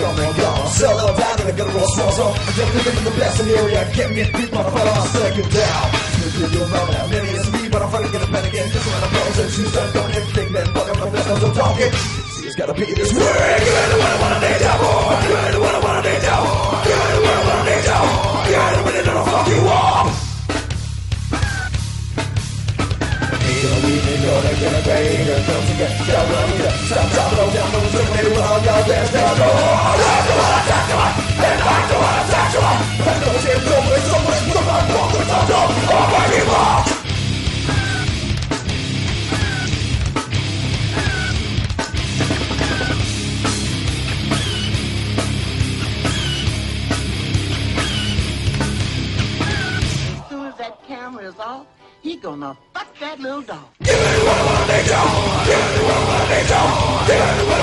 Come on, come on. Settle down and I gotta small so I don't think I'm the best in the area get beat but I'm on second down Snoop your mama now Many is me but I'm finally gonna pen again Just when I'm pros and shoes done in Big men fuck I'm from this I'm talking it's gotta be this way Give it what I wanna lay down Give it what I wanna lay down Give it what I wanna lay down Give it what I wanna fuck you up Gonna get a pain, don't forget, don't let me stop, stop, down, down, don't discriminate with all y'all dance, down, down, camera is off, he gonna fuck that little dog. Give it what I lay down, give it what I lay down, give what